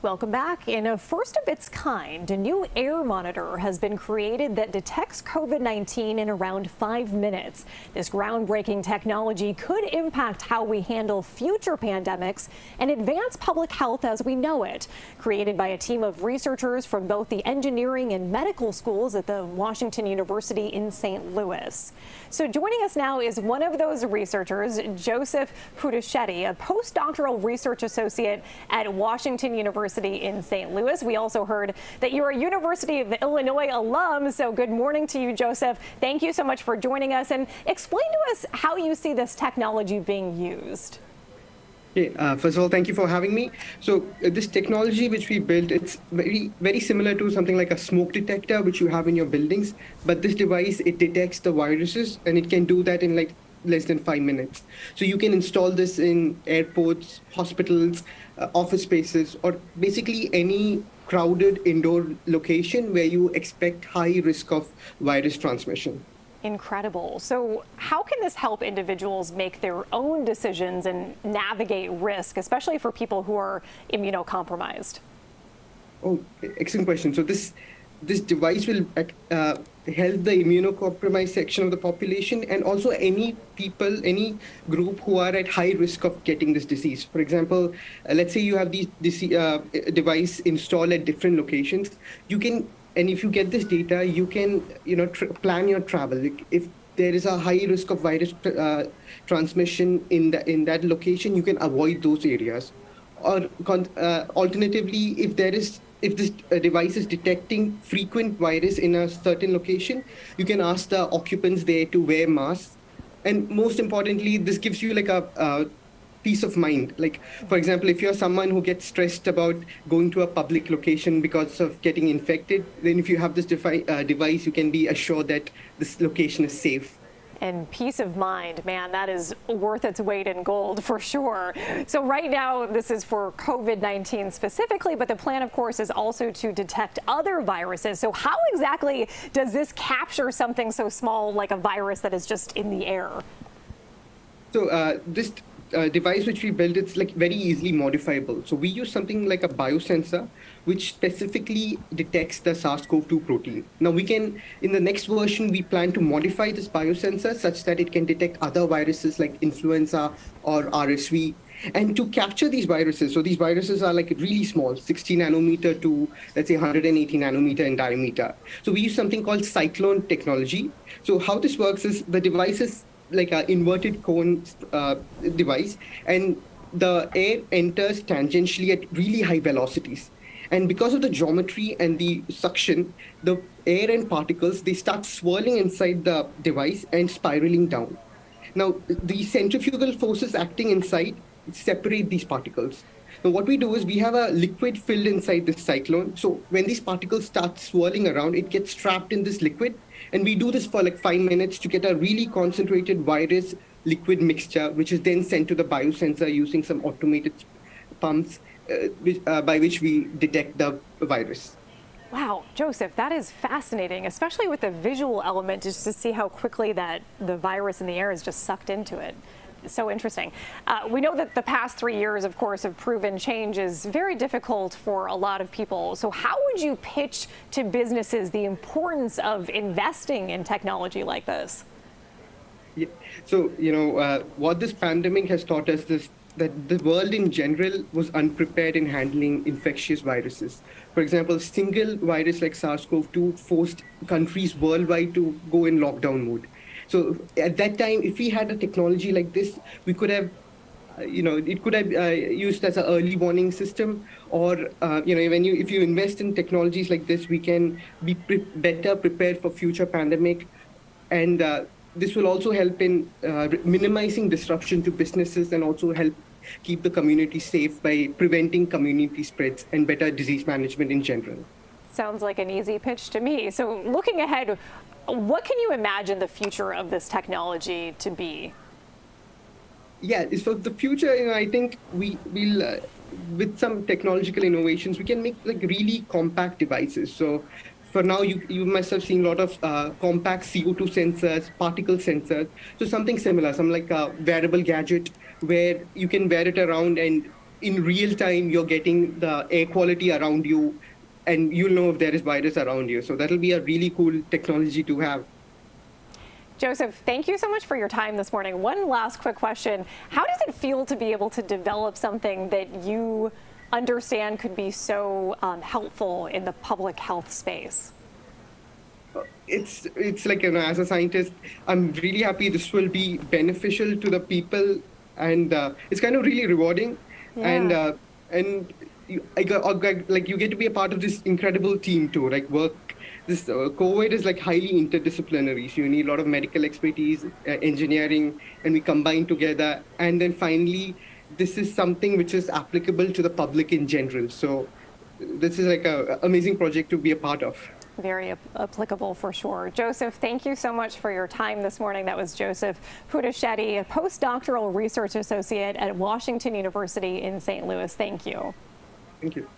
Welcome back. In a first of its kind, a new air monitor has been created that detects COVID-19 in around five minutes. This groundbreaking technology could impact how we handle future pandemics and advance public health as we know it. Created by a team of researchers from both the engineering and medical schools at the Washington University in St. Louis. So joining us now is one of those researchers, Joseph Puthussery, a postdoctoral research associate at Washington University University in St. Louis. We also heard that you're a University of Illinois alum. So good morning to you, Joseph. Thank you so much for joining us and explain to us how you see this technology being used. Okay, uh, first of all, thank you for having me. So uh, this technology which we built, it's very, very similar to something like a smoke detector, which you have in your buildings. But this device, it detects the viruses and it can do that in like less than five minutes. So you can install this in airports, hospitals, uh, office spaces, or basically any crowded indoor location where you expect high risk of virus transmission. Incredible. So, how can this help individuals make their own decisions and navigate risk, especially for people who are immunocompromised? Oh, excellent question. So, this this device will uh, help the immunocompromised section of the population and also any people, any group who are at high risk of getting this disease. For example, uh, let's say you have these this uh, device installed at different locations. You can, and if you get this data, you can, you know, plan your travel. If there is a high risk of virus uh, transmission in the, in that location, you can avoid those areas. Or uh, alternatively, if there is if this uh, device is detecting frequent virus in a certain location, you can ask the occupants there to wear masks. And most importantly, this gives you like a, a peace of mind. Like, for example, if you're someone who gets stressed about going to a public location because of getting infected, then if you have this uh, device, you can be assured that this location is safe and peace of mind, man, that is worth its weight in gold for sure. So right now, this is for COVID-19 specifically, but the plan, of course, is also to detect other viruses. So how exactly does this capture something so small like a virus that is just in the air? So uh, this uh, device which we built, it's like very easily modifiable. So we use something like a biosensor, which specifically detects the SARS-CoV-2 protein. Now we can, in the next version, we plan to modify this biosensor such that it can detect other viruses like influenza or RSV. And to capture these viruses, so these viruses are like really small, 60 nanometer to let's say 180 nanometer in diameter. So we use something called cyclone technology. So how this works is the device is like an inverted cone uh, device, and the air enters tangentially at really high velocities. And because of the geometry and the suction, the air and particles they start swirling inside the device and spiraling down. Now, the centrifugal forces acting inside separate these particles. Now, what we do is we have a liquid filled inside this cyclone. So when these particles start swirling around, it gets trapped in this liquid and we do this for like five minutes to get a really concentrated virus liquid mixture, which is then sent to the biosensor using some automated pumps uh, which, uh, by which we detect the virus. Wow, Joseph, that is fascinating, especially with the visual element, just to see how quickly that the virus in the air is just sucked into it so interesting. Uh, we know that the past three years, of course, have proven change is very difficult for a lot of people. So how would you pitch to businesses the importance of investing in technology like this? So, you know, uh, what this pandemic has taught us is that the world in general was unprepared in handling infectious viruses. For example, a single virus like SARS-CoV-2 forced countries worldwide to go in lockdown mode. So at that time, if we had a technology like this, we could have uh, you know it could have uh, used as an early warning system or uh, you know when you if you invest in technologies like this we can be pre- better prepared for future pandemic. And uh, this will also help in uh, minimizing disruption to businesses and also help keep the community safe by preventing community spreads and better disease management in general. Sounds like an easy pitch to me. So looking ahead what can you imagine the future of this technology to be? Yeah, so the future, you know, I think we will, uh, with some technological innovations, we can make like really compact devices. So for now, you, you must have seen a lot of uh, compact CO2 sensors, particle sensors. So something similar, some like a wearable gadget where you can wear it around and in real time you're getting the air quality around you and you'll know if there is virus around you. So that'll be a really cool technology to have. Joseph, thank you so much for your time this morning. One last quick question. How does it feel to be able to develop something that you understand could be so um, helpful in the public health space? It's it's like you know, as a scientist, I'm really happy this will be beneficial to the people, and uh, it's kind of really rewarding, Yeah. and uh, and you, got- like you get to be a part of this incredible team too, like work. This uh, COVID is like highly interdisciplinary, so you need a lot of medical expertise, uh, engineering, and we combine together, and then finally, this is something which is applicable to the public in general. So, this is like a a amazing project to be a part of. Very ap- applicable for sure. Joseph, thank you so much for your time this morning. That was Joseph Puthussery, a postdoctoral research associate at Washington University in St. Louis. Thank you. Thank you.